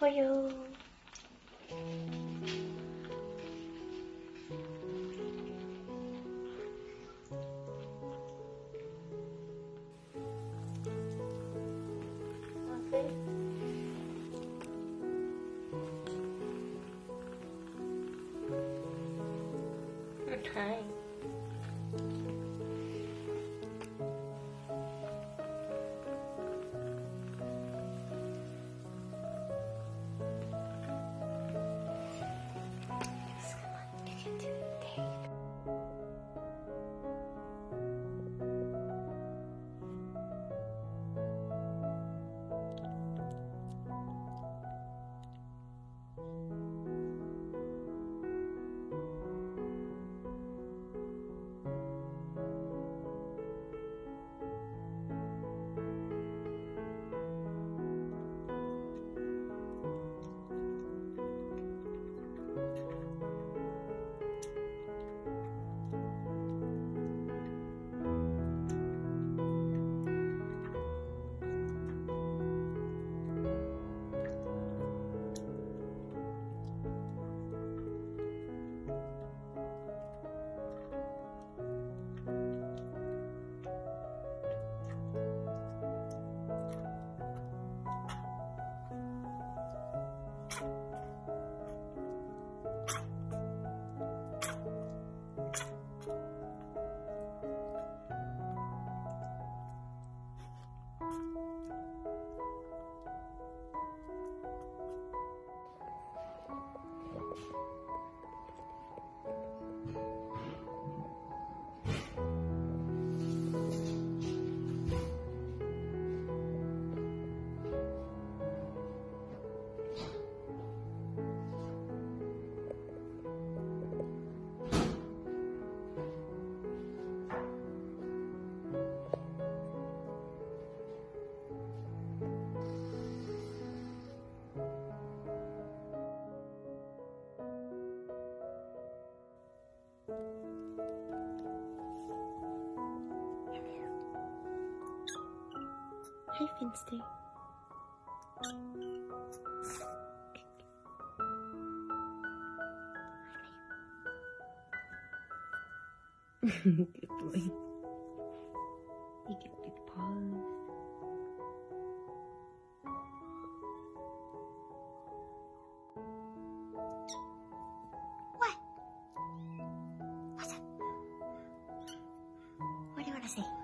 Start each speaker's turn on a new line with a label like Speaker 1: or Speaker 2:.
Speaker 1: Are you? Okay. Hi. Hi, Finster. Good boy. You get big paws. What? What's up? What do you want to say?